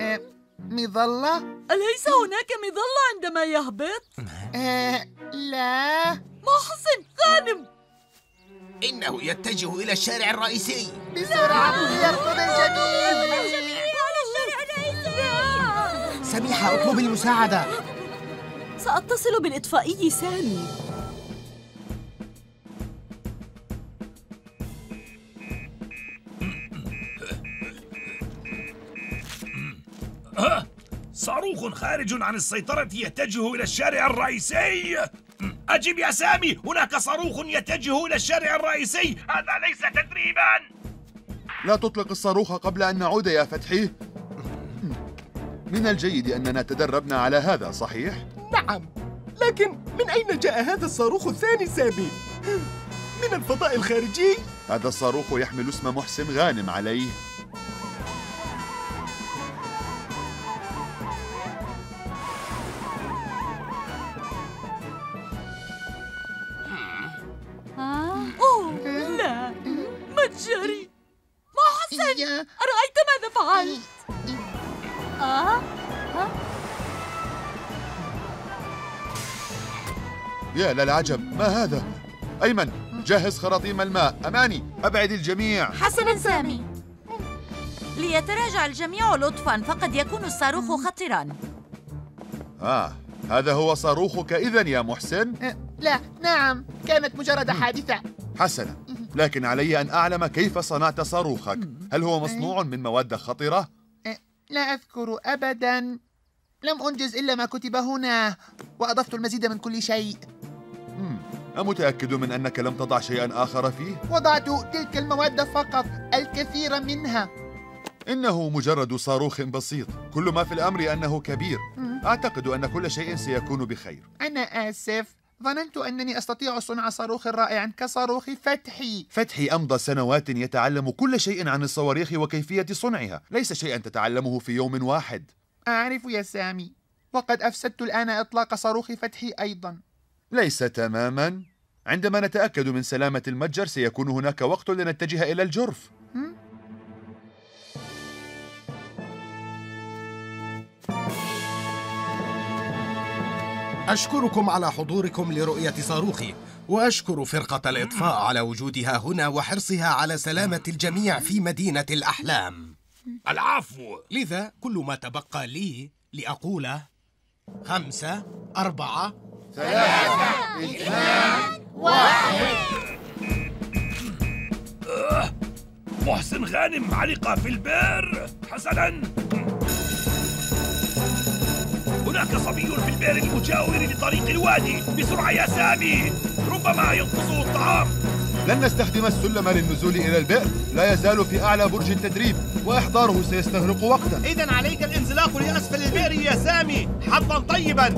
آه، مظلة؟ أليس هناك مظلة عندما يهبط؟ آه، لا. محسن غانم. إنه يتجه إلى الشارع الرئيسي. بسرعة ليركض الجميع سميحة أطلب المساعدة. سأتصل بالإطفائي سامي. صاروخ خارج عن السيطرة يتجه إلى الشارع الرئيسي أجب يا سامي هناك صاروخ يتجه إلى الشارع الرئيسي هذا ليس تدريبا لا تطلق الصاروخ قبل أن نعود يا فتحي من الجيد أننا تدربنا على هذا صحيح؟ نعم لكن من أين جاء هذا الصاروخ الثاني سامي؟ من الفضاء الخارجي؟ هذا الصاروخ يحمل اسم محسن غانم عليه متجري محسن يا. أرأيت ماذا فعلت؟ آه؟ يا للعجب ما هذا؟ أيمن جهز خراطيم الماء. أماني أبعد الجميع. حسنا سامي. ليتراجع الجميع لطفا فقد يكون الصاروخ خطرا. آه هذا هو صاروخك إذا يا محسن؟ آه، لا نعم. كانت مجرد حادثة. حسنا. لكن علي أن أعلم كيف صنعت صاروخك. هل هو مصنوع من مواد خطرة؟ آه، لا أذكر أبدا. لم أنجز إلا ما كتب هنا وأضفت المزيد من كل شيء. أمتأكد من أنك لم تضع شيئا آخر فيه؟ وضعت تلك المواد فقط الكثير منها. إنه مجرد صاروخ بسيط. كل ما في الأمر أنه كبير. أعتقد أن كل شيء سيكون بخير. أنا آسف. ظننت أنني أستطيع صنع صاروخ رائع كصاروخ فتحي. فتحي أمضى سنوات يتعلم كل شيء عن الصواريخ وكيفية صنعها. ليس شيئا تتعلمه في يوم واحد. أعرف يا سامي وقد أفسدت الآن إطلاق صاروخ فتحي أيضا. ليس تماما. عندما نتأكد من سلامة المتجر سيكون هناك وقت لنتجه إلى الجرف. أشكركم على حضوركم لرؤية صاروخي وأشكر فرقة الإطفاء على وجودها هنا وحرصها على سلامة الجميع في مدينة الأحلام. العفو! لذا كل ما تبقى لي لأقوله خمسة أربعة. محسن غانم علق في البئر حسنا. هناك صبي في البئر المجاور لطريق الوادي بسرعة يا سامي. ربما ينقصه الطعام. لن نستخدم السلم للنزول إلى البئر. لا يزال في أعلى برج التدريب وإحضاره سيستغرق وقتا. إذا عليك الانزلاق لأسفل البئر يا سامي. حظا طيبا.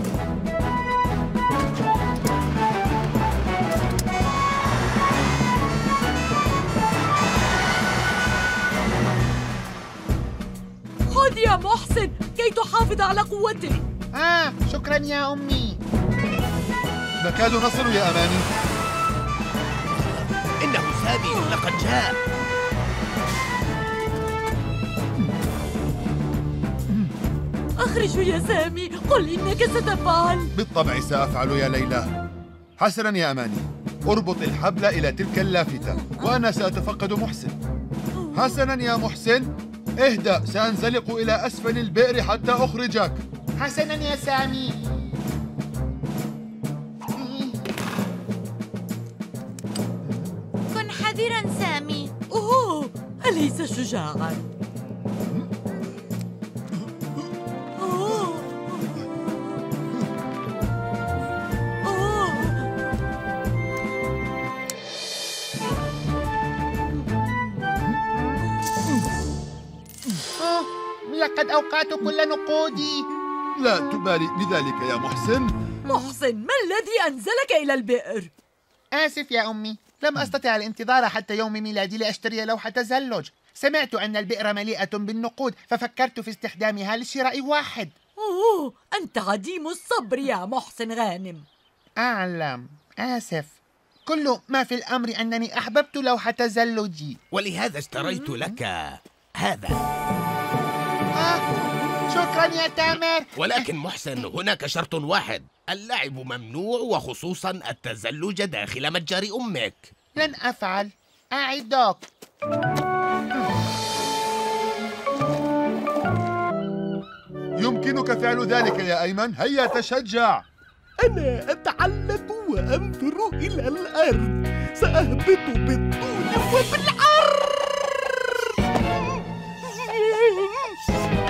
خذ يا محسن كي تحافظ على قوتك. آه شكرا يا أمي. نكاد نصل يا أماني. إنه سامي لقد جاء. أخرجوا يا سامي. قل إنك ستفعل. بالطبع سأفعل يا ليلى. حسنا يا أماني. أربط الحبل إلى تلك اللافتة وأنا سأتفقد محسن. حسنا يا محسن. اهدأ سأنزلق إلى أسفل البئر حتى أخرجك. حسنا يا سامي كن حذرا سامي أوه أليس شجاعا؟ أوه. أوه. أوه لقد أوقعت كل نقودي لا تبالي بذلك يا محسن. محسن ما الذي أنزلك إلى البئر؟ آسف يا أمي لم أستطع الانتظار حتى يوم ميلادي لأشتري لوحة تزلج سمعت أن البئر مليئة بالنقود ففكرت في استخدامها لشراء واحد. أوه أنت عديم الصبر يا محسن غانم. أعلم. آسف. كل ما في الأمر أنني أحببت لوحة تزلجي ولهذا اشتريت لك هذا. شكرا يا تامر. ولكن محسن هناك شرط واحد. اللعب ممنوع وخصوصا التزلج داخل متجر أمك. لن أفعل. أعدك. يمكنك فعل ذلك يا أيمن. هيا تشجع. أنا أتعلق وأنظر إلى الأرض. سأهبط بالطول وبالعرض.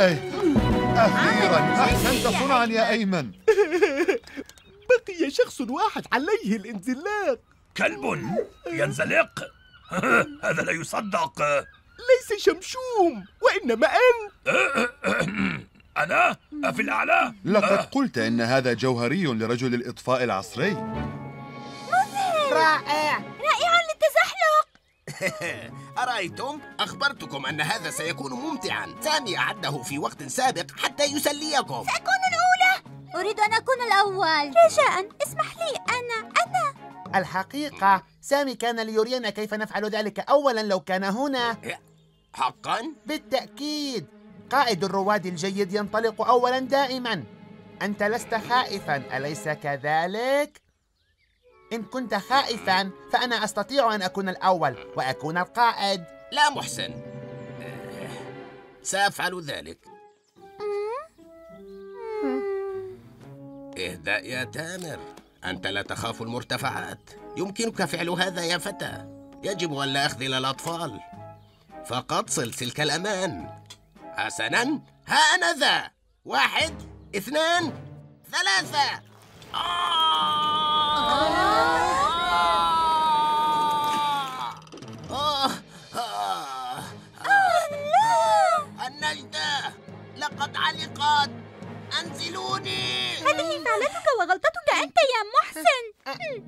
أخيرا أحسنت صنعا يا أيمن. بقي شخص واحد عليه الانزلاق. كلب ينزلق. هذا لا يصدق. ليس شمشوم وإنما أنت. أنا؟ في الأعلى؟ لقد قلت إن هذا جوهري لرجل الإطفاء العصري. رائع. رائع للتزحلق. أرأيتم؟ أخبرتكم أن هذا سيكون ممتعا. سامي أعده في وقت سابق حتى يسليكم. أكون الأولى. أريد أن أكون الأول. رجاء. اسمح لي. أنا أنا. الحقيقة سامي كان ليرينا كيف نفعل ذلك أولا لو كان هنا. حقا؟ بالتأكيد. قائد الرواد الجيد ينطلق أولا دائما. أنت لست خائفا أليس كذلك؟ إن كنت خائفا فأنا أستطيع أن أكون الأول وأكون القائد. لا محسن. آه، سأفعل ذلك. اهدأ يا تامر. أنت لا تخاف المرتفعات. يمكنك فعل هذا يا فتى. يجب أن لا أخذل الأطفال. فقط صل سلك الأمان. حسنا. ها أنا ذا. واحد اثنان ثلاثة. آه. علقت أنزلوني. هذه فعلتك وغلطتك أنت يا محسن.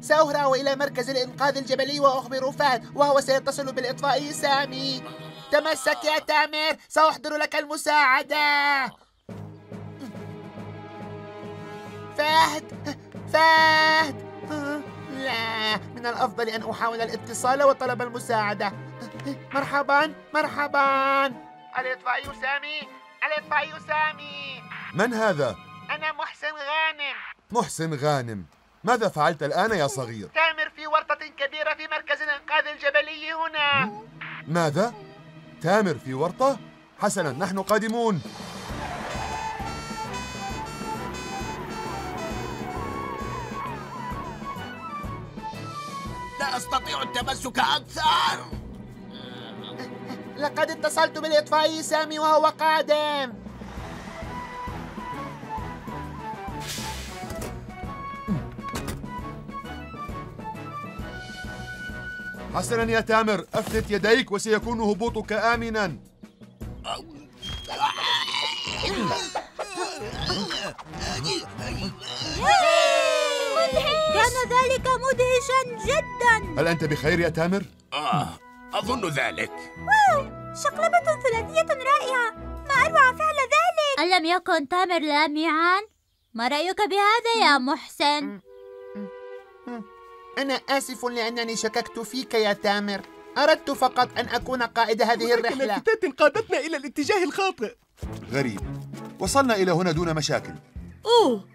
سأهرع إلى مركز الإنقاذ الجبلي وأخبر فهد وهو سيتصل بالإطفاء سامي. تمسك يا تامر سأحضر لك المساعدة. فهد فهد. لا من الأفضل أن أحاول الاتصال وطلب المساعدة. مرحبا مرحبا. الإطفاء سامي. الإطفاء سامي من هذا؟ أنا محسن غانم محسن غانم ماذا فعلت الآن يا صغير؟ تامر في ورطة كبيرة في مركز الإنقاذ الجبلي هنا ماذا؟ تامر في ورطة؟ حسنا نحن قادمون لا أستطيع التمسك أكثر لقد اتصلت بالإطفاء سامي وهو قادم. حسنا يا تامر أفلت يديك وسيكون هبوطك آمنا. كان ذلك مدهشا جدا. هل أنت بخير يا تامر؟ آه أظن ذلك. واو شقلبة ثلاثية رائعة. ما أروع فعل ذلك. ألم يكن تامر لامعا؟ ما رأيك بهذا يا محسن؟ أنا آسف لأنني شككت فيك يا تامر. أردت فقط أن أكون قائد هذه الرحلة. لافتات قادتنا إلى الاتجاه الخاطئ. غريب. وصلنا إلى هنا دون مشاكل. أوه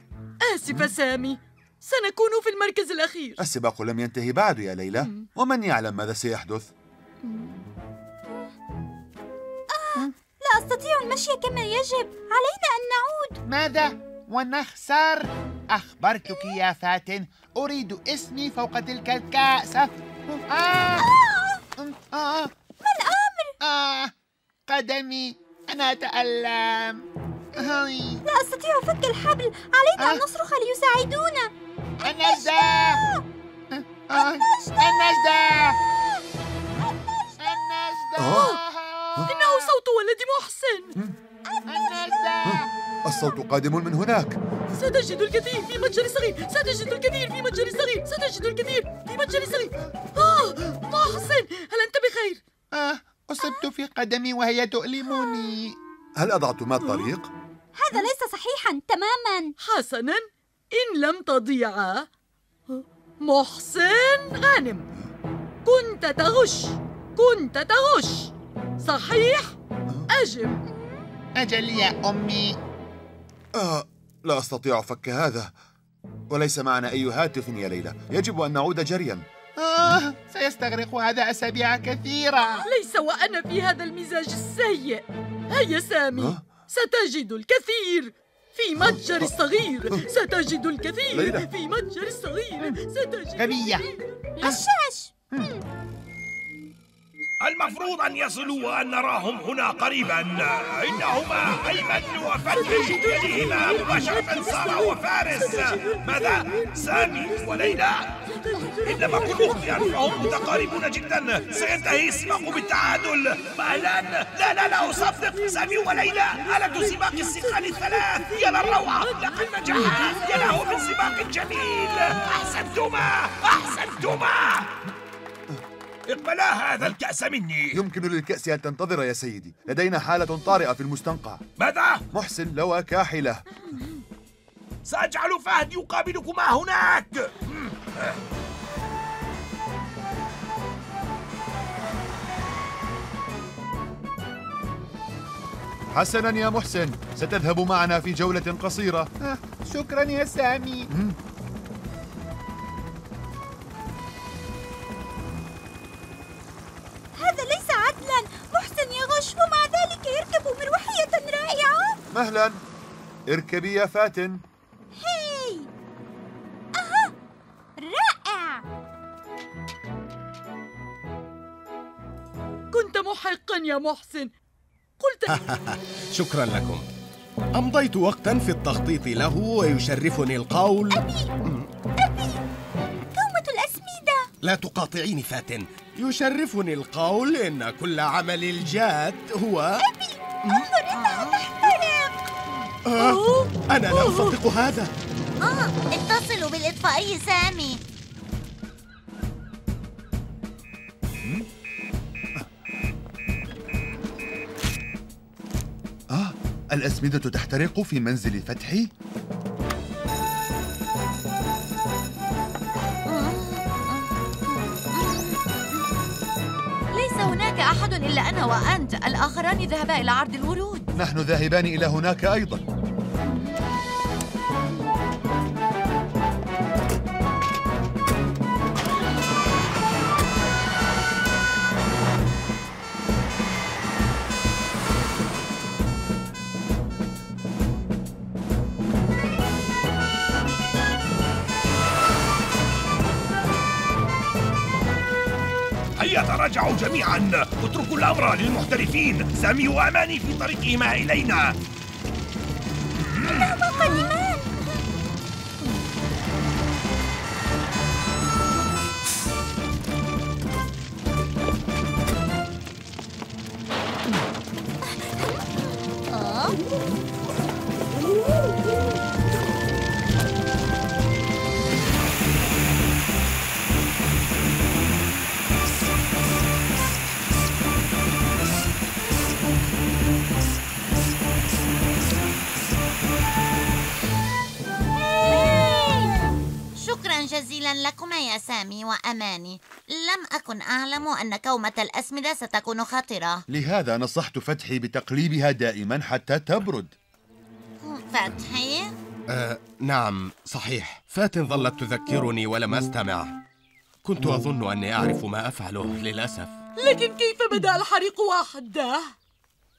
آسفة سامي. سنكون في المركز الأخير. السباق لم ينتهي بعد يا ليلى. ومن يعلم ماذا سيحدث؟ لا أستطيع المشي كما يجب علينا أن نعود ماذا؟ ونخسر؟ أخبرتك يا فاتن أريد اسمي فوق تلك الكأسة آه. آه. ما الأمر؟ آه. قدمي أنا أتألم هاي. لا أستطيع فك الحبل علينا أن آه. نصرخ ليساعدونا النجدة آه. النجدة النجدة إنه صوت ولد محسن. الصوت قادم من هناك. ستجد الكثير في متجر صغير. ستجد الكثير في متجر صغير. ستجد الكثير في متجر صغير. آه محسن هل أنت بخير؟ آه. أصبت في قدمي وهي تؤلمني. هل أضعتما الطريق؟ هذا ليس صحيحا تماما. حسنا إن لم تضيعا محسن غانم كنت تغش. كنت تغش. صحيح؟ أجب. أجل يا أمي. آه لا أستطيع فك هذا. وليس معنا أي هاتف يا ليلى. يجب أن نعود جريا. آه سيستغرق هذا أسابيع كثيرة. ليس وأنا في هذا المزاج السيء. هيا سامي. ها؟ ستجد الكثير في متجر الصغير. ستجد الكثير ليلى. في متجر الصغير. ستجد غبية. الكثير. المفروض أن يصلوا وأن نراهم هنا قريبا. إنهما أيمن وفتح يليهما مباشرة سارة وفارس. ماذا؟ سامي وليلى. إن لم أكن مخطئا فهم متقاربون جدا. سينتهي السباق بالتعادل. مهلا. لا لا لا أصدق. سامي وليلى آلة سباق الثقل الثلاث. يا للروعة لقد نجحا. يا له من سباق جميل. أحسنتما أحسنتما. اقبلا هذا الكأس مني. يمكن للكأس أن تنتظر يا سيدي. لدينا حالة طارئة في المستنقع. ماذا؟ محسن لوى كاحلة. سأجعل فهد يقابلكما هناك. حسنا يا محسن ستذهب معنا في جولة قصيرة. آه، شكرا يا سامي. اركبي يا فاتن. هاي أها! رائع! كنت محقا يا محسن. قلت شكرا لكم. أمضيت وقتا في التخطيط له ويشرفني القول. كومة الأسمدة! لا تقاطعيني فاتن. يشرفني القول إن كل عمل الجاد هو انظر إنها تحترق آه أنا لا أصدق هذا. آه اتصلوا بالإطفائي سامي. آه الأسمدة تحترق في منزل فتحي. ليس هناك أحد إلا أنا وأنت. الآخران ذهبا إلى عرض الورود. نحن ذاهبان إلى هناك أيضا. هيا تراجعوا جميعا. اتركوا الأمر للمحترفين. سامي وأماني في طريقهما إلينا. كومة الأسمدة ستكون خطرة. لهذا نصحت فتحي بتقليبها دائما حتى تبرد. فتحي؟ آه نعم صحيح. فاتن ظلت تذكرني ولم أستمع. كنت أظن أني أعرف ما أفعله للأسف. لكن كيف بدأ الحريق وحده؟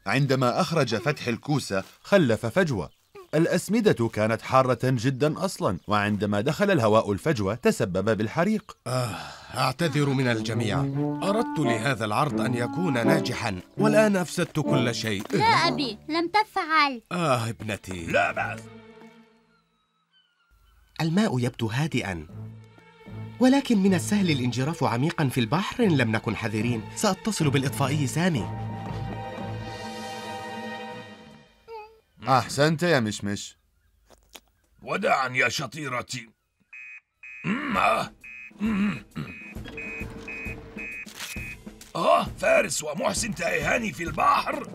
عندما أخرج فتح الكوسة خلف فجوة. الأسمدة كانت حارة جدا أصلا وعندما دخل الهواء الفجوة تسبب بالحريق. آه أعتذر من الجميع. أردت لهذا العرض أن يكون ناجحا والآن أفسدت كل شيء. لا أبي لم تفعل. آه ابنتي. لا بأس. الماء يبدو هادئا ولكن من السهل الانجراف عميقا في البحر إن لم نكن حذرين. سأتصل بالإطفائي سامي. أحسنت يا مشمش. وداعا يا شطيرتي. آه. آه فارس ومحسن تائهان في البحر.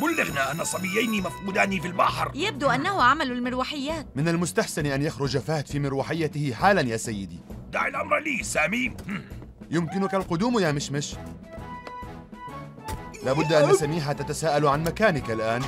بلغنا أن صبيين مفقودان في البحر. يبدو أنه عمل المروحيات. من المستحسن أن يخرج فهد في مروحيته حالا يا سيدي. دع الأمر لي سامي. يمكنك القدوم يا مشمش. لابد أن سميحة تتساءل عن مكانك الآن.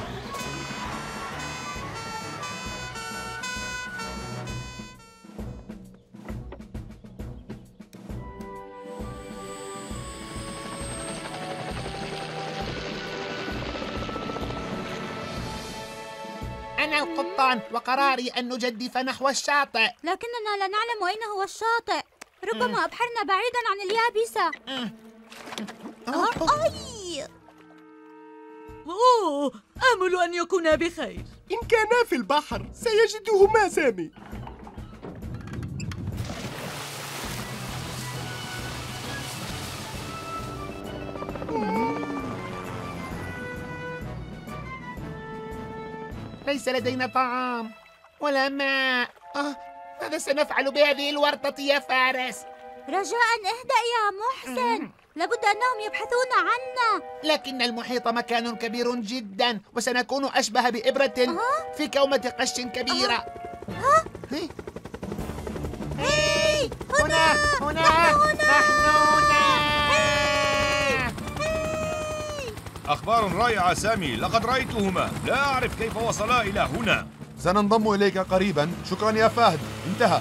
أنا القبطان وقراري أن نجدف نحو الشاطئ. لكننا لا نعلم أين هو الشاطئ. ربما أبحرنا بعيدا عن اليابسة. آه، أي أوه. آمل أن يكونا بخير. إن كانا في البحر سيجدهما سامي. ليس لدينا طعام ولا ماء. آه ماذا سنفعل بهذه الورطة يا فارس؟ رجاء اهدأ يا محسن. لابد أنهم يبحثون عنا. لكن المحيط مكان كبير جدا وسنكون أشبه بإبرة أه؟ في كومة قش كبيرة. هي. هاي هنا. هنا نحن هنا. أخبار رائعة سامي لقد رأيتهما. لا أعرف كيف وصلا إلى هنا. سننضم إليك قريبا. شكرا يا فهد. انتهى.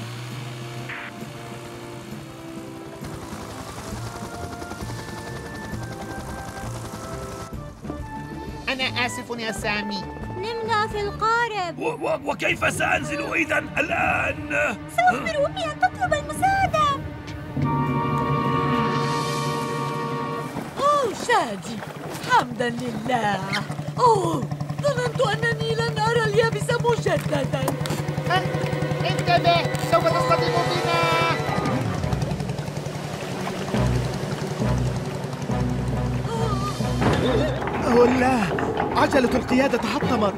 أنا آسف يا سامي. نمنا في القارب. و و وكيف سأنزل إذا الآن؟ سأخبر أمي أن تطلب المساعدة. أوه شادي. حمدا لله. أوه. ظننت أنني لن أرى اليابس مجددا انتبه! سوف تصطدم بنا أوه لا. عجلة القيادة تحطمت.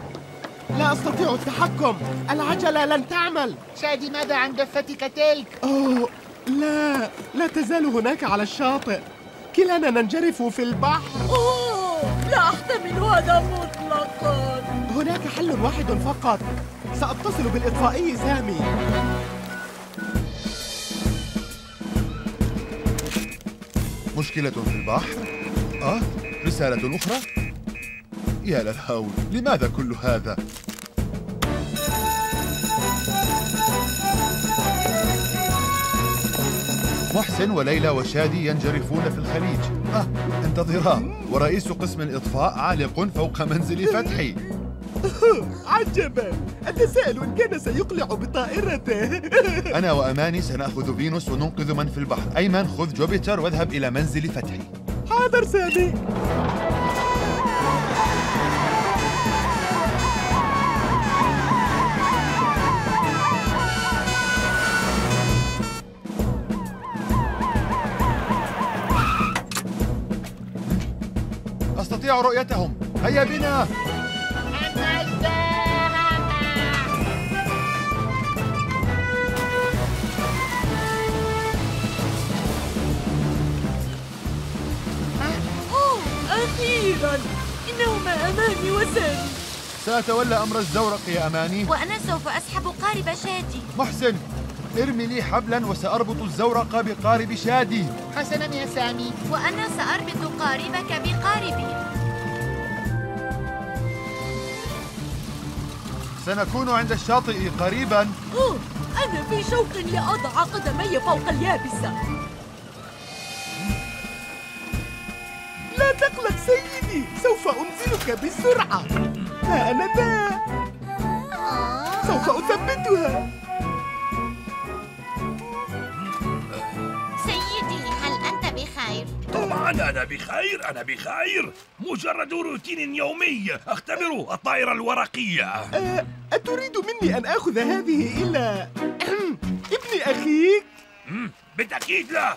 لا أستطيع التحكم. العجلة لن تعمل. شادي ماذا عن دفتك تلك؟ أوه لا. لا تزال هناك على الشاطئ. كلانا ننجرف في البحر. أوه لا أحتمل هذا مطلقا. هناك حل واحد فقط. سأتصل بالإطفائي سامي. مشكلة في البحر؟ آه رسالة أخرى؟ يا للهول لماذا كل هذا؟ محسن وليلى وشادي ينجرفون في الخليج. آه انتظرا. ورئيس قسم الإطفاء عالق فوق منزل فتحي. عجبا أتساءل إن كان سيقلع بطائرته. أنا وأماني سنأخذ فينوس وننقذ من في البحر. أيمن خذ جوبيتر واذهب إلى منزل فتحي. حاضر سامي. أستطيع رؤيتهم. هيا بنا. أخيرا إنهما أمامي وسامي. سأتولى أمر الزورق يا أماني. وأنا سوف أسحب قارب شادي. محسن ارمي لي حبلا وسأربط الزورق بقارب شادي. حسنا يا سامي. وأنا سأربط قاربك بقاربي. سنكون عند الشاطئ قريبا. أوه أنا في شوق لأضع قدمي فوق اليابسة. لا تقلق سيدي سوف أنزلك بسرعة. ها أنا ذا سوف أثبتها. طبعا أنا بخير أنا بخير. مجرد روتين يومي. أختبر الطائرة الورقية. أه، أتريد مني أن آخذ هذه إلى ابن أخيك؟ بالتأكيد لا.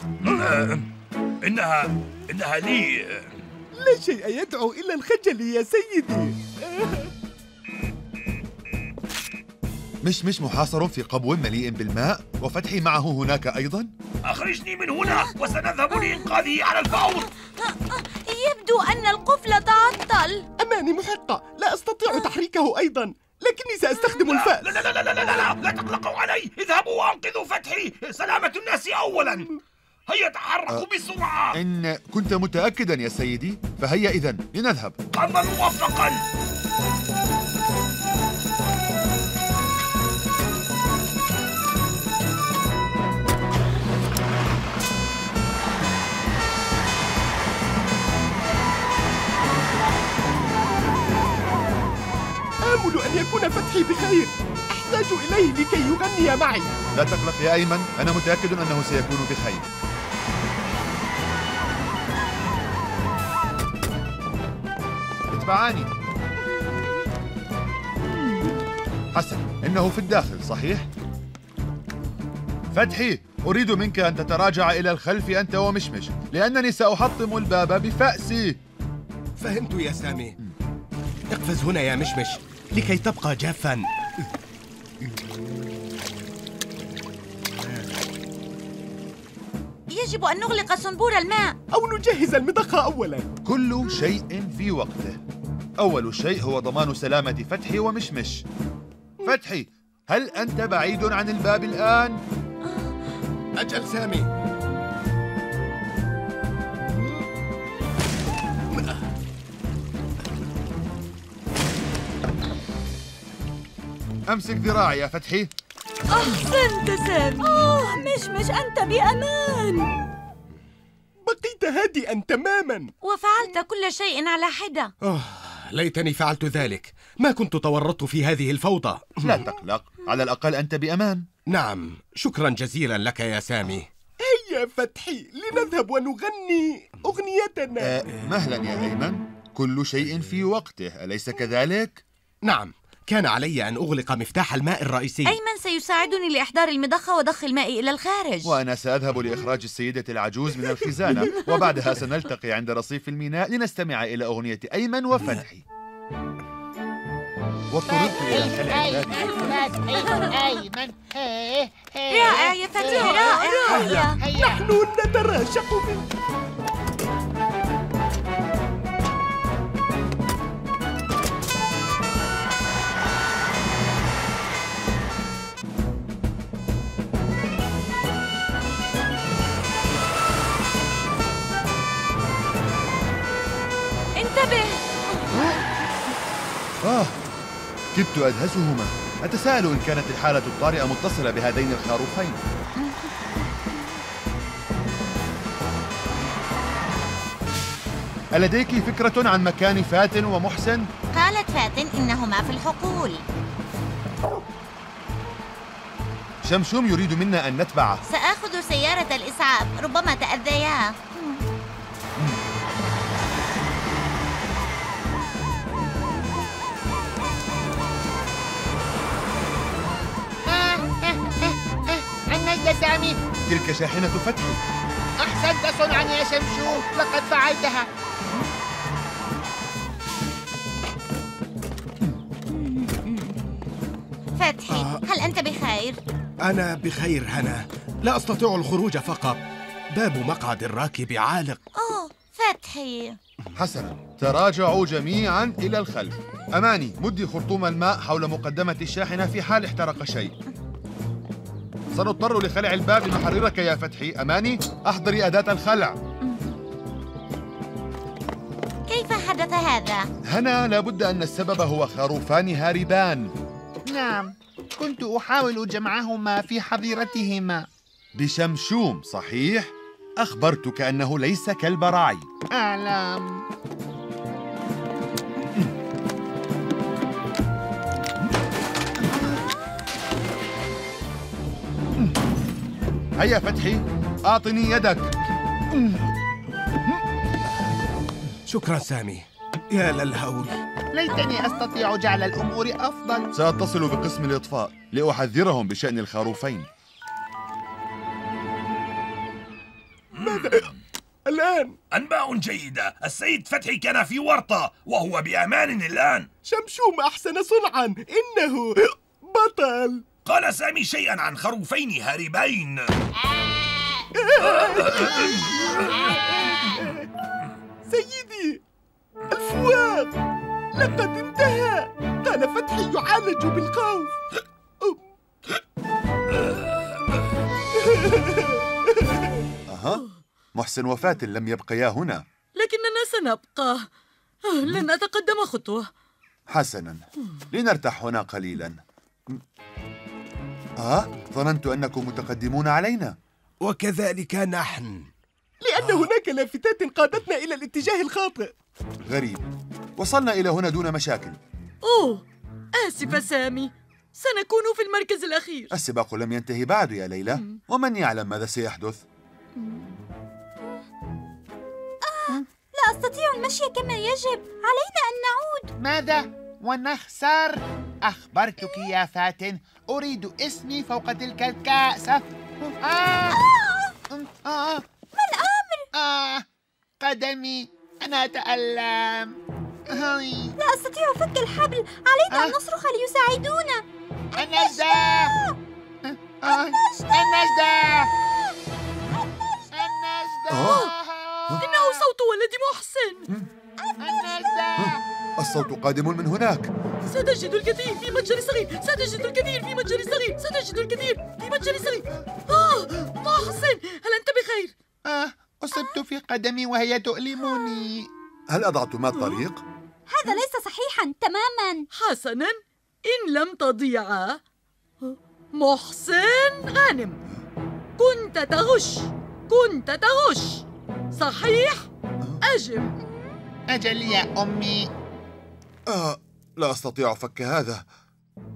إنها إنها لي. لا شيء يدعو إلى الخجل يا سيدي. مش مش محاصر في قبو مليء بالماء وفتحي معه هناك أيضا؟ أخرجني من هنا وسنذهب لإنقاذه على الفور. يبدو أن القفل تعطل. أماني محقة لا أستطيع تحريكه أيضا لكني سأستخدم الفأس. لا لا لا لا لا لا, لا, لا تقلقوا علي. اذهبوا وأنقذوا فتحي. سلامة الناس أولا. هيا تحركوا أه، بسرعة. إن كنت متأكدا يا سيدي فهيا إذا لنذهب. قمرا موفقا آمل أن يكون فتحي بخير. أحتاج إليه لكي يغني معي. لا تقلق يا أيمن. أنا متأكد أنه سيكون بخير. اتبعاني. حسن إنه في الداخل صحيح؟ فتحي أريد منك أن تتراجع إلى الخلف أنت ومشمش لأنني سأحطم الباب بفأسي. فهمت يا سامي. اقفز هنا يا مشمش. لكي تبقى جافا. يجب أن نغلق صنبور الماء. أو نجهز المضخة أولا. كل شيء في وقته. أول شيء هو ضمان سلامة فتحي ومشمش. فتحي هل أنت بعيد عن الباب الآن؟ أجل سامي. أمسك ذراعي يا فتحي. أحسنت سامي. أوه مش مش أنت بأمان. بقيت هادئا تماما. وفعلت كل شيء على حدة. أوه ليتني فعلت ذلك. ما كنت تورطت في هذه الفوضى. لا تقلق. على الأقل أنت بأمان. نعم. شكرا جزيلا لك يا سامي. هيا فتحي لنذهب ونغني أغنيتنا. آه مهلا يا أيمن كل شيء في وقته. أليس كذلك؟ نعم. كان علي أن أغلق مفتاح الماء الرئيسي. أيمن سيساعدني لإحضار المضخة وضخ الماء إلى الخارج؟ وأنا سأذهب لإخراج السيدة العجوز من الخزانة وبعدها سنلتقي عند رصيف الميناء لنستمع إلى أغنية أيمن وفتحي. واضطررت إلى أيمن رائع يا فتحي رائع نحن نتراشق منك انتبه. آه كدت أدهسهما أتساءل إن كانت الحالة الطارئة متصلة بهذين الخروفين. ألديك فكرة عن مكان فاتن ومحسن؟ قالت فاتن إنهما في الحقول. شمشوم يريد منا أن نتبعه. سآخذ سيارة الإسعاف ربما تأذيا يا سامي تلك شاحنة فتحي. أحسنت صنعا يا شمشون لقد فعلتها. فتحي هل أنت بخير؟ أنا بخير هنا. لا أستطيع الخروج فقط. باب مقعد الراكب عالق. أوه فتحي. حسنا تراجعوا جميعا إلى الخلف. أماني مدي خرطوم الماء حول مقدمة الشاحنة في حال احترق شيء. سنضطر لخلع الباب لنحررك يا فتحي. أماني أحضري أداة الخلع. كيف حدث هذا؟ هنا لابد أن السبب هو خروفان هاربان. نعم كنت أحاول جمعهما في حظيرتهما. بشمشوم صحيح؟ أخبرتك أنه ليس كلب راعي أعلم. هيا فتحي أعطني يدك. شكرا سامي. يا للهول. ليتني أستطيع جعل الأمور أفضل. سأتصل بقسم الإطفاء لأحذرهم بشأن الخروفين. الآن. أنباء جيدة. السيد فتحي كان في ورطة وهو بأمان الآن. شمشوم أحسن صنعا. إنه بطل. قال سامي شيئا عن خروفين هاربين. سيدي الفواق لقد انتهى قال فتحي يعالج بالخوف. أها محسن وفاتن لم يبقيا هنا. لكننا سنبقى. لن أتقدم خطوة. حسنا لنرتاح هنا قليلا. آه ظننت أنكم متقدمون علينا. وكذلك نحن. لأن هناك لافتات قادتنا إلى الاتجاه الخاطئ. غريب. وصلنا إلى هنا دون مشاكل. أوه آسفة سامي. سنكون في المركز الأخير. السباق لم ينتهي بعد يا ليلى. ومن يعلم ماذا سيحدث؟ لا أستطيع المشي كما يجب. علينا أن نعود. ماذا؟ ونخسر؟ أخبرتك يا فاتن أريد اسمي فوق تلك الكأس. آه. آه. من آمر؟ آه. قدمي أنا أتألم. هاي. لا أستطيع فك الحبل. علينا أن آه. نصرخ ليساعدونا. النجدة آه. النجدة النجدة إنه صوت ولد محسن. النجدة الصوت قادم من هناك. ستجد الكثير في متجر صغير. ستجد الكثير في متجر صغير. ستجد الكثير في متجر صغير. آه محسن هل أنت بخير؟ آه. أصبت في قدمي وهي تؤلمني. هل أضعت ما الطريق؟ هذا ليس صحيحا تماما. حسنا. إن لم تضيعا محسن غانم. كنت تغش. كنت تغش. صحيح؟ أجب. أجل يا أمي. آه لا أستطيع فك هذا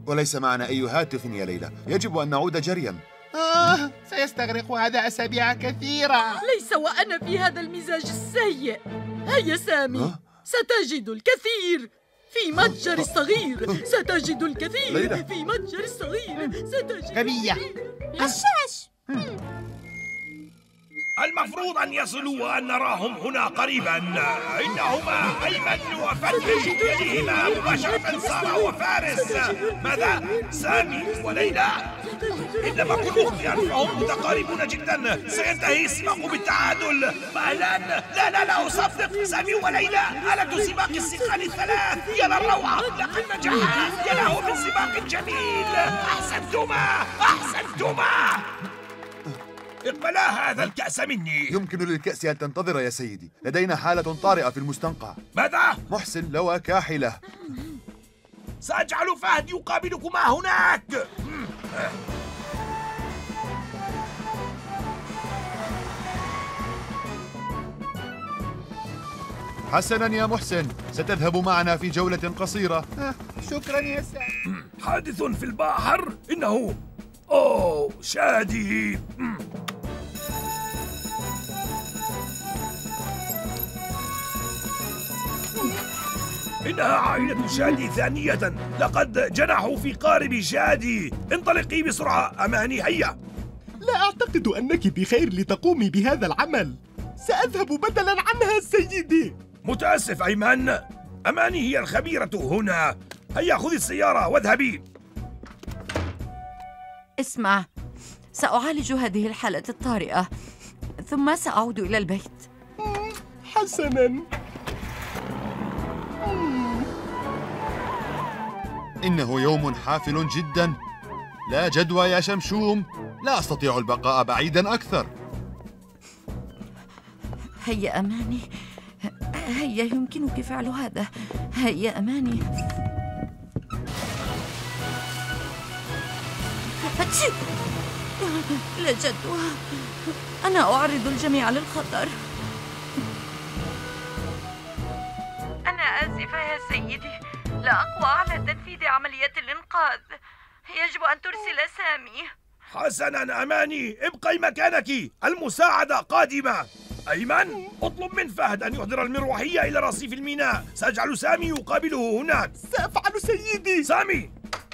وليس معنا أي هاتف يا ليلى يجب أن نعود جريا آه. سيستغرق هذا أسابيع كثيرة ليس وأنا في هذا المزاج السيء هيا سامي ها؟ ستجد الكثير في متجر الصغير ستجد الكثير ليلى. في متجر الصغير ستجد غبية. الكثير. الشاش المفروض أن يصلوا وأن نراهم هنا قريبا. إنهما أيمن وفتحي يليهما مباشرة سارة وفارس. ماذا؟ سامي وليلى. إنما كل مخطئا فهم متقاربون جدا. سينتهي السباق بالتعادل. مهلا لا لا لا أصدق سامي وليلى آلة سباق الثقل الثلاث. يا للروعة لقد نجحا. يا له من سباق جميل. أحسنتما أحسنتما. اقبلا هذا الكأس مني. يمكن للكأس أن تنتظر يا سيدي. لدينا حالة طارئة في المستنقع. ماذا؟ محسن لوى كاحلة. سأجعل فهد يقابلكما هناك. حسنا يا محسن ستذهب معنا في جولة قصيرة. آه. شكرا يا سامي حادث في البحر. إنه أوه شادي. إنها عائلة شادي ثانية. لقد جنحوا في قارب شادي انطلقي بسرعة أماني هيا. لا أعتقد أنك بخير لتقومي بهذا العمل. سأذهب بدلا عنها سيدي. متأسف أيمن. أماني هي الخبيرة هنا. هيا خذي السيارة واذهبي. اسمع سأعالج هذه الحالة الطارئة ثم سأعود إلى البيت. حسنا. إنه يوم حافل جدا. لا جدوى يا شمشوم. لا أستطيع البقاء بعيدا أكثر. هيا أماني. هيا يمكنك فعل هذا. هيا أماني! لا جدوى. أنا أعرض الجميع للخطر. أنا آسفة يا سيدي. لا أقوى على تنفيذ عملية الإنقاذ. يجب أن ترسل سامي حسنا أماني ابقي مكانك. المساعدة قادمة. أيمن اطلب من فهد أن يحضر المروحية إلى رصيف الميناء. سأجعل سامي يقابله هناك. سأفعل سيدي. سامي!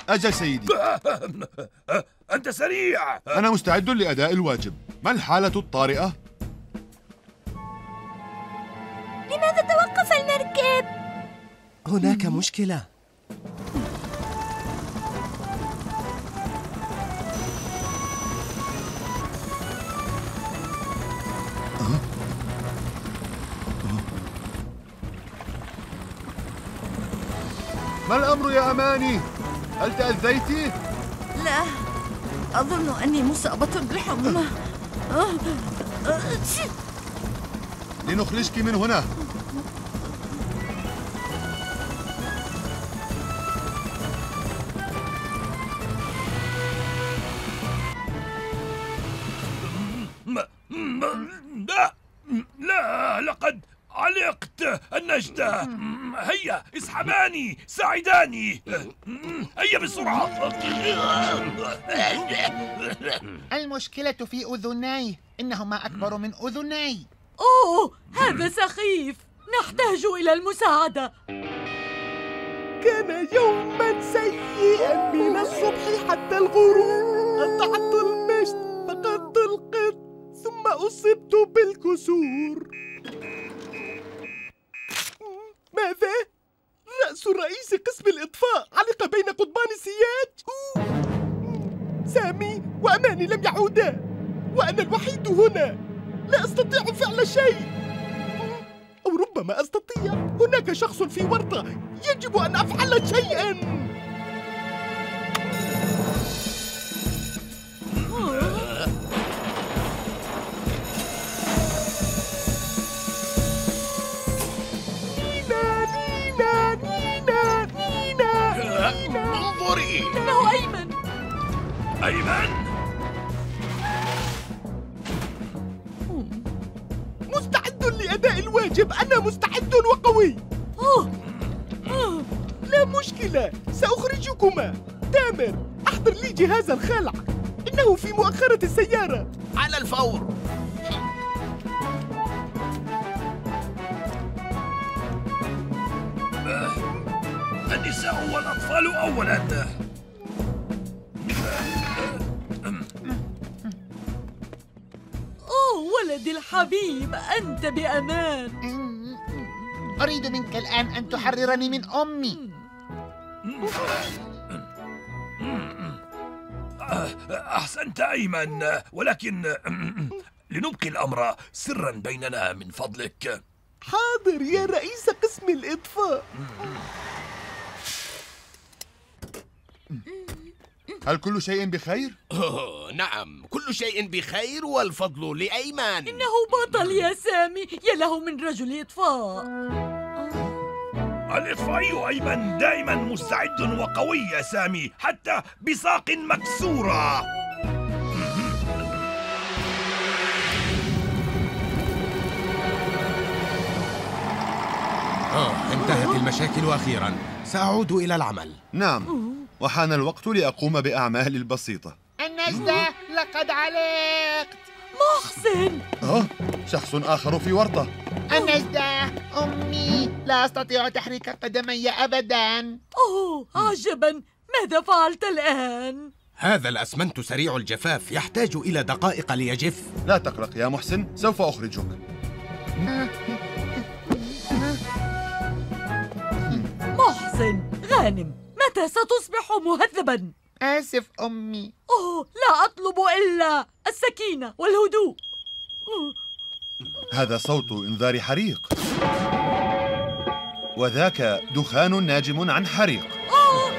أجل سيدي. أنت سريع. أنا مستعد لأداء الواجب. ما الحالة الطارئة؟ لماذا توقف المركب؟ هناك مشكلة. ما الأمر يا أماني؟ هل تأذيتي؟ لا. أظن أني مصابة بالحمى آه، لنخرجك من هنا. لا لا لقد علقت النجدة. هيا اسحباني ساعداني. هيا بسرعة. المشكلة في أذني. إنهما أكبر من أذني. أوه هذا سخيف. نحتاج إلى المساعدة. كان يوما سيئا من الصبح حتى الغروب. قطعت أصبت بالكسور. ماذا؟ رأس رئيس قسم الإطفاء. علق بين قضبان السياج. سامي وأماني لم يعودا. وأنا الوحيد هنا. لا أستطيع فعل شيء. أو ربما أستطيع. هناك شخص في ورطة. يجب أن أفعل شيئا. أيمن. مستعد لأداء الواجب. أنا مستعد وقوي. أوه. أوه. لا مشكلة. سأخرجكما. تامر أحضر لي جهاز الخلع. إنه في مؤخرة السيارة. على الفور. النساء والأطفال أولا. ولدي الحبيب أنت بأمان. أريد منك الآن أن تحررني من أمي. أحسنت أيمن ولكن لنبقي الأمر سرا بيننا من فضلك. حاضر يا رئيس قسم الإطفاء. هل كل شيء بخير؟ أوه نعم كل شيء بخير والفضل لأيمن إنه بطل يا سامي يا له من رجل إطفاء. الإطفائي أيمن دائما مستعد وقوي يا سامي حتى بساق مكسورة. آه انتهت المشاكل أخيرا. سأعود إلى العمل. نعم. وحان الوقت لأقوم بأعمالي البسيطة. النجدة لقد علقت. محسن! آه؟ شخص آخر في ورطة. النجدة أمي لا أستطيع تحريك قدمي أبدا. أوه عجبا ماذا فعلت الآن؟ هذا الأسمنت سريع الجفاف يحتاج إلى دقائق ليجف. لا تقلق يا محسن سوف أخرجك. محسن غانم. متى ستصبح مهذبا؟ آسف أمي. أوه لا أطلب إلا السكينة والهدوء. أوه. هذا صوت إنذار حريق. وذاك دخان ناجم عن حريق. آه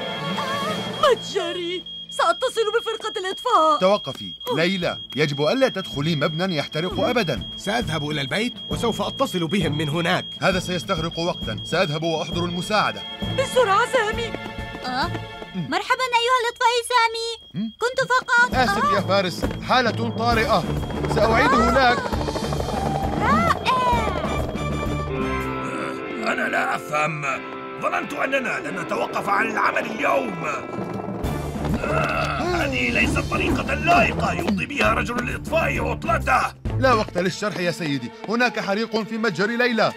متجري. سأتصل بفرقة الإطفاء. توقفي. ليلى يجب ألا تدخلي مبنى يحترق أبدا. سأذهب إلى البيت وسوف أتصل بهم من هناك. هذا سيستغرق وقتا. سأذهب وأحضر المساعدة. بسرعة سامي. آه. مرحبا أيها الإطفائي سامي. كنت فقط. آسف يا فارس حالة طارئة. سأعيده لك أنا لا أفهم. ظننت أننا لن نتوقف عن العمل اليوم. آه، هذه ليست طريقة لائقة. يمضي بها رجل الإطفاء عطلته. لا وقت للشرح يا سيدي. هناك حريق في متجر ليلى.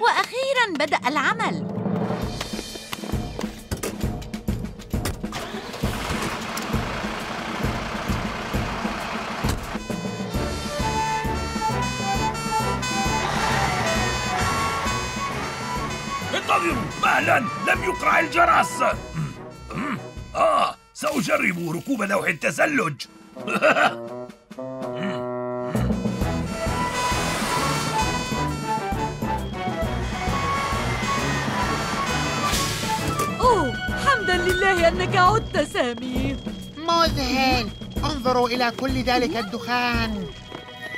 وأخيرا بدأ العمل. انتظروا مهلا لم يقرع الجرس. آه سأجرب ركوب لوح التزلج. أوه حمدا لله أنك عدت سامي. مذهل. انظروا إلى كل ذلك الدخان.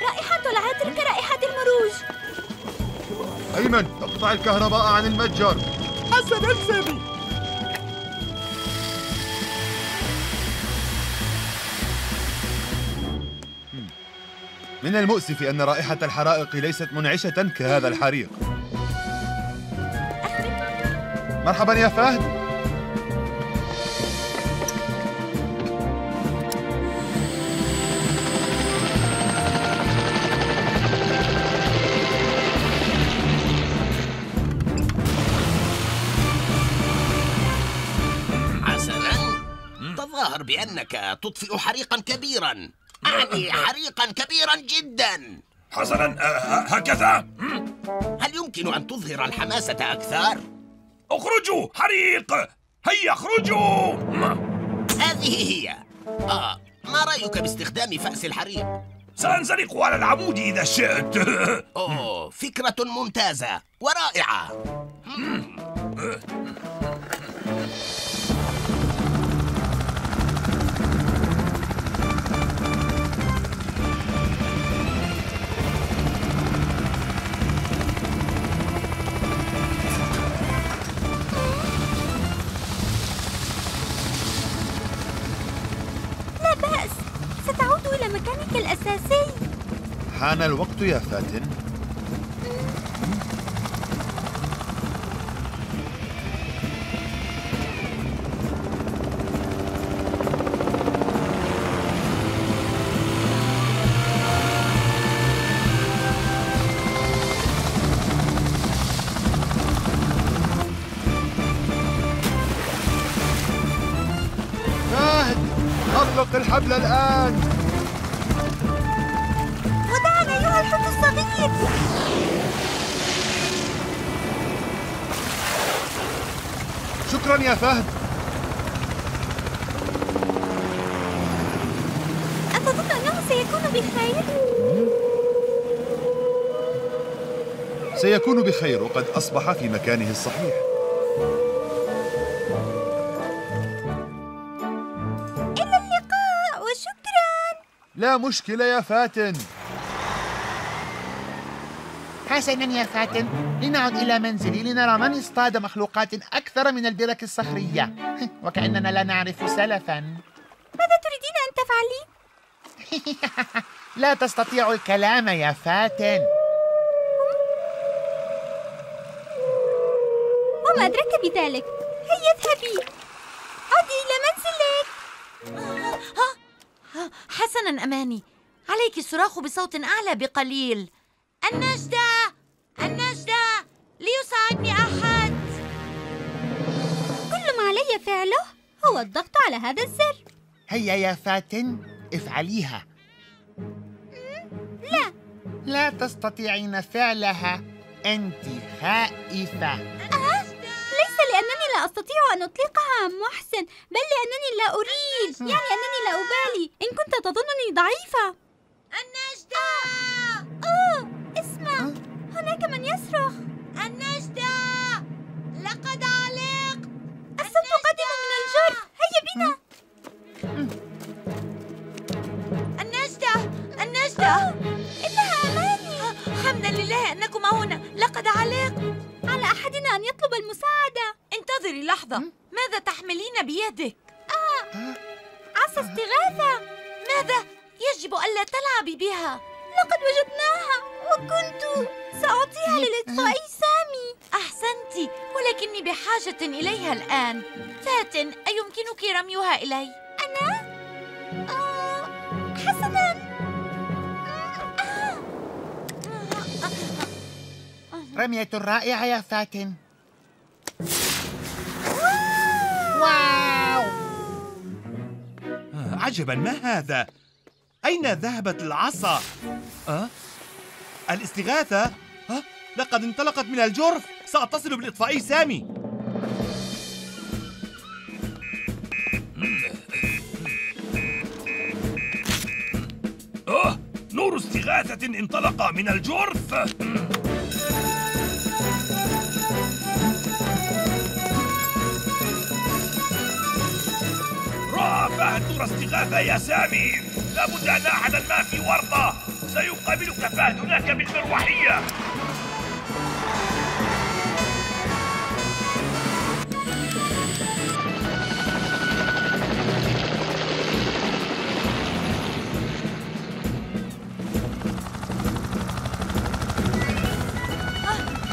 رائحة العطر كرائحة المروج. أيمن اقطع الكهرباء عن المتجر. حسنا سامي من المؤسف أن رائحة الحرائق ليست منعشة كهذا الحريق. مرحبا يا فهد. بأنك تطفئ حريقا كبيرا. أعني حريقا كبيرا جدا. حسنا آه، هكذا. هل يمكن أن تظهر الحماسة أكثر؟ اخرجوا حريق! هيا اخرجوا! هذه هي. آه ما رأيك باستخدام فأس الحريق؟ سأنزلق على العمود إذا شئت. أوه فكرة ممتازة ورائعة. مكانك الأساسي. حان الوقت يا فاتن. شكرا يا فهد. أتظن أنه سيكون بخير؟ سيكون بخير وقد أصبح في مكانه الصحيح. إلى اللقاء وشكرا. لا مشكلة يا فاتن. حسنا يا فاتن. لنعد إلى منزلي لنرى من اصطاد مخلوقات أكثر من البرك الصخرية. وكأننا لا نعرف سلفا. ماذا تريدين أن تفعلي؟ لا تستطيع الكلام يا فاتن. وما أدرك بذلك. هيا اذهبي. عودي إلى منزلك. حسنا أماني. عليك الصراخ بصوت أعلى بقليل. النجدة. ليساعدني أحد كل ما علي فعله هو الضغط على هذا الزر هيا يا فاتن افعليها. لا. لا تستطيعين فعلها. أنت خائفة. أه؟ ليس لأنني لا أستطيع أن أطلقها محسن بل لأنني لا أريد. يعني أنني لا أبالي. إن كنت تظنني ضعيفة. النجدة. أوه اسمع. هناك من يصرخ. الجرف هيا بنا النجدة. النجدة. إنها أماني. حمدا لله أنكما هنا. لقد علقت على أحدنا أن يطلب المساعدة. انتظري لحظة. ماذا تحملين بيدك؟ عصا استغاثة. ماذا؟ يجب ألا تلعبي بها؟ لقد وجدناها وكنت سأعطيها للإطفاء سامي. أحسنت ولكني بحاجة إليها الآن. فاتن أيمكنك رميها إلي؟ أنا؟ آه حسنا. رمية رائعة يا فاتن. واو! عجبا. ما هذا؟ أين ذهبت العصا؟ أه؟ الاستغاثة؟ أه؟ لقد انطلقت من الجرف سأتصل بالإطفائي سامي أوه نور استغاثة انطلق من الجرف فهد نور استغاثة يا سامي لابد أن أحدا ما في ورطة سيقابل ما دونك بالمروحية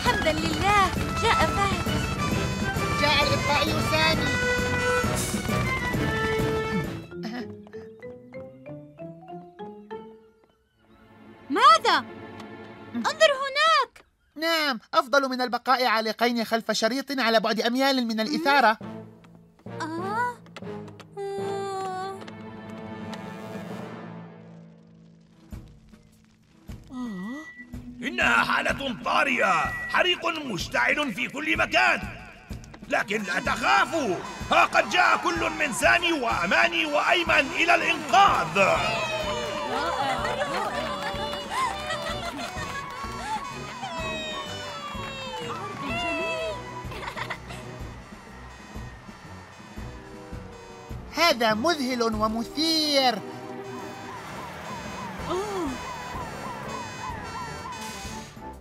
حمدا لله. جاء فهد جاء الإطفائي سامي انظر هناك! نعم أفضل من البقاء عالقين خلف شريط على بعد أميال من الإثارة. آه. آه. إنها حالة طارئة حريق مشتعل في كل مكان. لكن لا تخافوا ها قد جاء كل من سامي وأماني وأيمن إلى الإنقاذ. هذا مذهل ومثير.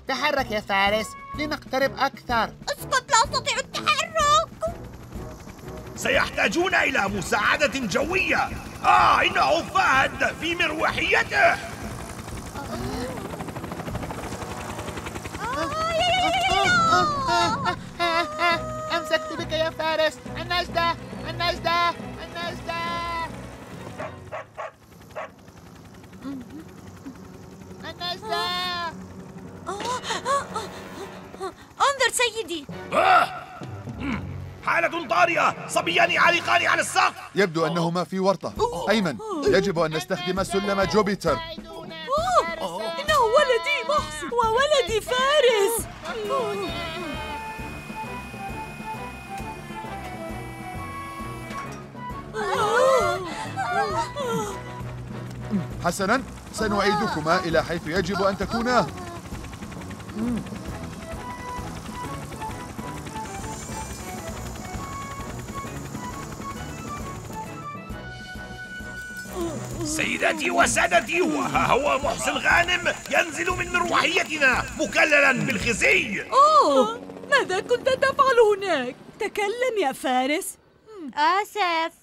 تحرك يا فارس لنقترب أكثر. اسكت لا أستطيع التحرك. سيحتاجون إلى مساعدة جوية. آه إنه فهد في مروحيته. أمسكت بك يا فارس. النجدة النجدة. أنظر سيدي. آه. حالة طارئة. صبيان عالقان على السقف. يبدو أنهما في ورطة. أيمن يجب أن نستخدم سلم جوبيتر. إنه ولدي محسن وولدي فارس. حسنا سنعيدكما إلى حيث يجب أن تكونا. سيداتي وسادتي وها هو محسن غانم ينزل من مروحيتنا مكللا بالخزي. أوه ماذا كنت تفعل هناك؟ تكلم يا فارس. آسف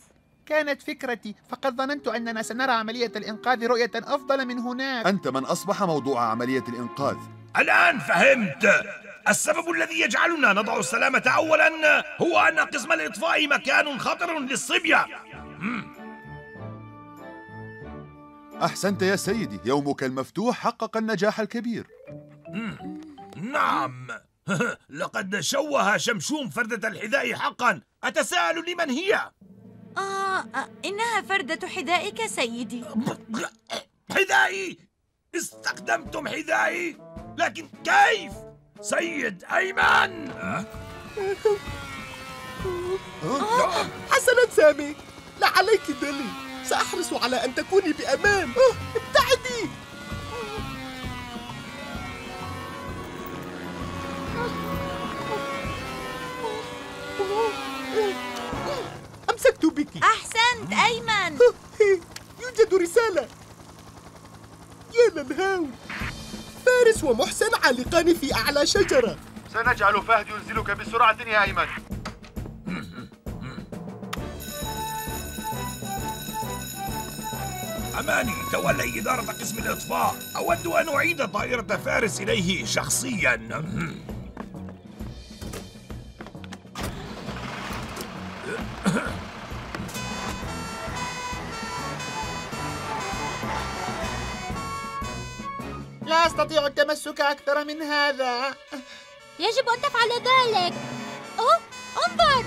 كانت فكرتي فقد ظننت أننا سنرى عملية الإنقاذ رؤية أفضل من هناك. أنت من أصبح موضوع عملية الإنقاذ. الآن فهمت. السبب الذي يجعلنا نضع السلامة أولا هو أن قسم الإطفاء مكان خطر للصبية. أحسنت يا سيدي يومك المفتوح حقق النجاح الكبير. نعم. لقد شوه شمشوم فردة الحذاء حقا. أتساءل لمن هي؟ آه آه، إنها فردة حذائك سيدي. حذائي! استخدمتم حذائي! لكن كيف؟ سيد أيمن! حسنا سامي. لا عليك دلي سأحرص على أن تكوني بأمان. أوه، ابتعدي! ومحسن عالقان في أعلى شجرة. سنجعل فهد ينزلك بسرعة يا أيمن. أماني تولي إدارة قسم الإطفاء أود أن أعيد طائرة فارس إليه شخصيا. التمسك أكثر من هذا. يجب أن تفعل ذلك. أوه انظر.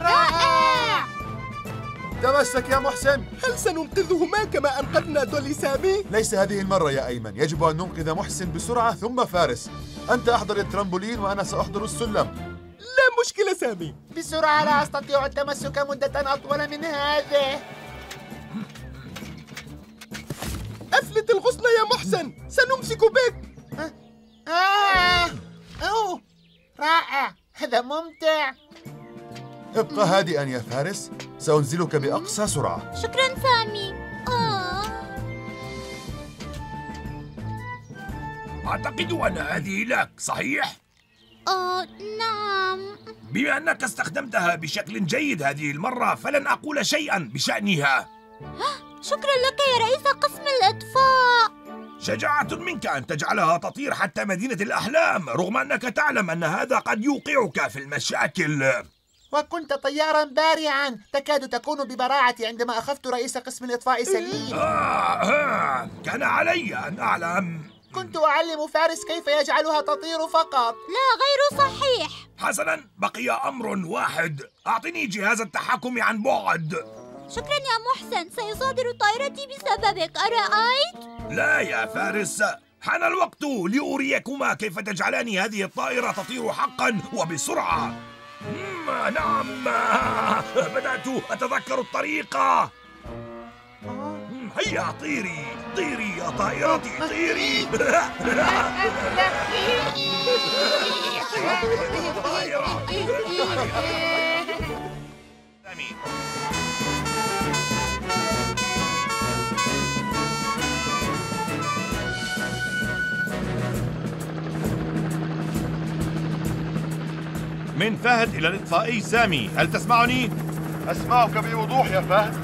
رائع. تمسك يا محسن. هل سننقذهما كما أنقذنا دولي سامي؟ ليس هذه المرة يا أيمن. يجب أن ننقذ محسن بسرعة ثم فارس. أنت أحضر الترامبولين وأنا سأحضر السلم. لا مشكلة سامي. بسرعة لا أستطيع التمسك مدة أطول من هذه. قفلة الغصن يا محسن. سنمسك بك. آه. آه. أوه. رائع. هذا ممتع. ابقى هادئا يا فارس. سأنزلك بأقصى سرعة. شكرا سامي آه. أعتقد أن هذه لك صحيح؟ آه نعم. بما أنك استخدمتها بشكل جيد هذه المرة فلن أقول شيئا بشأنها. شكرا لك يا رئيس قسم الإطفاء. شجاعة منك أن تجعلها تطير حتى مدينة الأحلام رغم أنك تعلم أن هذا قد يوقعك في المشاكل. وكنت طيارا بارعا. تكاد تكون ببراعتي عندما أخذت رئيس قسم الإطفاء سليم. آه آه كان علي أن أعلم. كنت أعلم فارس كيف يجعلها تطير فقط. لا غير صحيح. حسنا بقي أمر واحد. أعطني جهاز التحكم عن بعد. شكرا يا محسن سيصادر طائرتي بسببك أرأيت؟ لا يا فارس حان الوقت لأريكما كيف تجعلان هذه الطائرة تطير حقا وبسرعة نعم بدأت أتذكر الطريقة هيا طيري طيري يا طائرتي طيري طائرة. من فهد إلى الإطفائي سامي. هل تسمعني؟ أسمعك بوضوح يا فهد.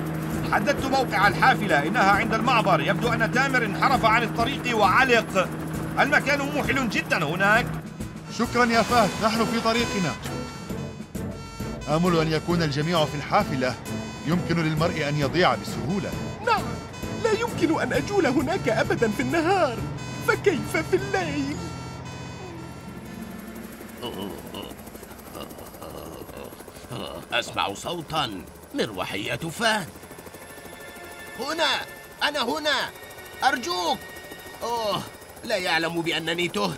حددت موقع الحافلة إنها عند المعبر. يبدو أن تامر انحرف عن الطريق وعلق. المكان موحل جدا هناك. شكرا يا فهد. نحن في طريقنا. آمل أن يكون الجميع في الحافلة. يمكن للمرء أن يضيع بسهولة. نعم. لا يمكن أن أجول هناك أبدا في النهار. فكيف في الليل؟ أسمع صوتا مروحية فهد هنا أنا هنا أرجوك. أوه لا يعلم بأنني أوه،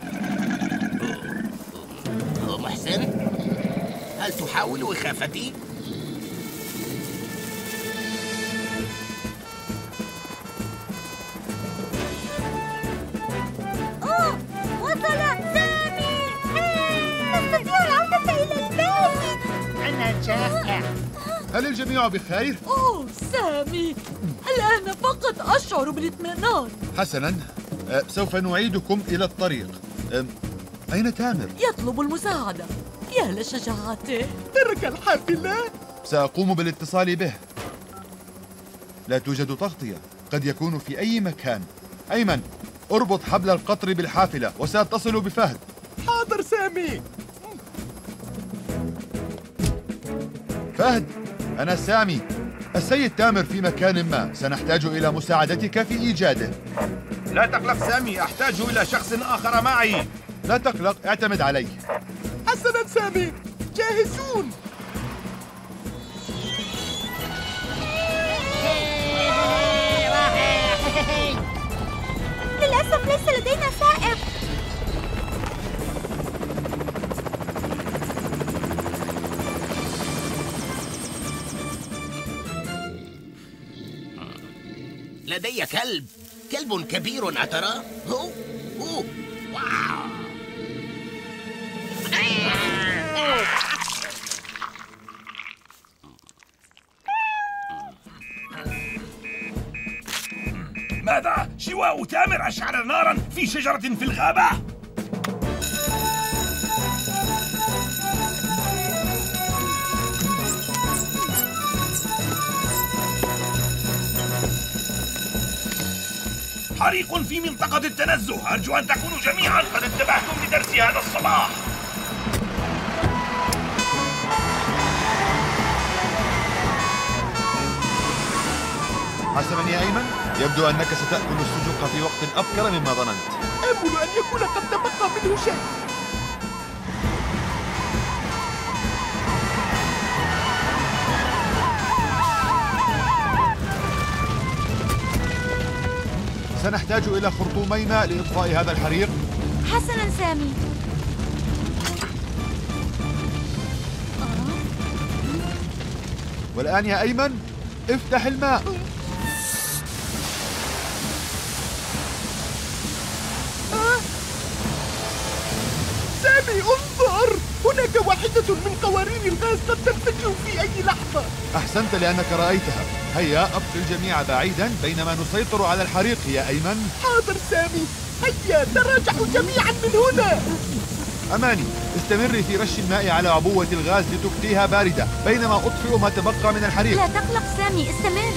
محسن هل تحاول إخافتي؟ هل الجميع بخير؟ أوه سامي. الآن فقط أشعر بالاطمئنان. حسنا. أه، سوف نعيدكم إلى الطريق. أم، أين تامر؟ يطلب المساعدة. يا لشجاعته. ترك الحافلة سأقوم بالاتصال به. لا توجد تغطية. قد يكون في أي مكان. أيمن أربط حبل القطر بالحافلة وسأتصل بفهد. حاضر سامي. فهد! أنا سامي. السيد تامر في مكان ما. سنحتاج إلى مساعدتك في إيجاده. لا تقلق سامي أحتاج إلى شخص آخر معي. لا تقلق اعتمد علي حسنا سامي. جاهزون. للأسف ليس لدينا سائق لدي كلب. كلب كبير أترى هو؟ هو. واو. ماذا؟ شواء تامر أشعل نارا في شجرة في الغابة. حريق في منطقة التنزه. أرجو أن تكونوا جميعا قد انتبهتم لدرس هذا الصباح. حسنا يا أيمن. يبدو أنك ستأكل السجق في وقت أبكر مما ظننت. آمل أن يكون قد تبقى منه شيء. سنحتاج إلى خرطومي ماء لإطفاء هذا الحريق. حسنا سامي. والآن يا أيمن افتح الماء. سامي انظر! هناك واحدة من قوارير الغاز قد تنفجر في أي لحظة. أحسنت لأنك رأيتها. هيا أبقي الجميع بعيدا بينما نسيطر على الحريق. يا أيمن. حاضر سامي. هيا تراجعوا جميعا من هنا. أماني استمري في رش الماء على عبوة الغاز لتبقيها باردة بينما أطفئ ما تبقى من الحريق. لا تقلق سامي استمر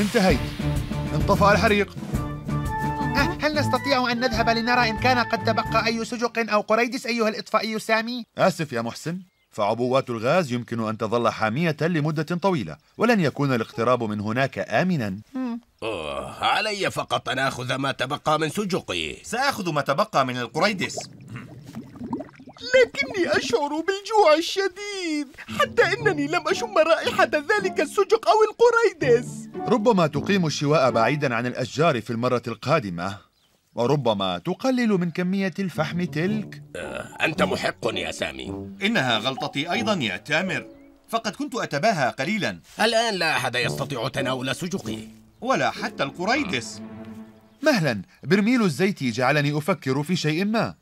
انتهيت. انطفأ الحريق. هل نستطيع أن نذهب لنرى إن كان قد تبقى أي سجق أو قريدس أيها الإطفائي سامي؟ آسف يا محسن. فعبوات الغاز يمكن أن تظل حامية لمدة طويلة ولن يكون الاقتراب من هناك آمنا. أوه علي فقط أن آخذ ما تبقى من سجقي. سآخذ ما تبقى من القريدس. لكني أشعر بالجوع الشديد حتى إنني لم أشم رائحة ذلك السجق أو القريدس. ربما تقيم الشواء بعيدا عن الأشجار في المرة القادمة. وربما تقلل من كمية الفحم تلك. آه، أنت محق يا سامي. إنها غلطتي أيضا يا تامر. فقد كنت أتباهى قليلا. الآن لا أحد يستطيع تناول سجقي. ولا حتى القريدس مهلا برميل الزيت جعلني أفكر في شيء ما.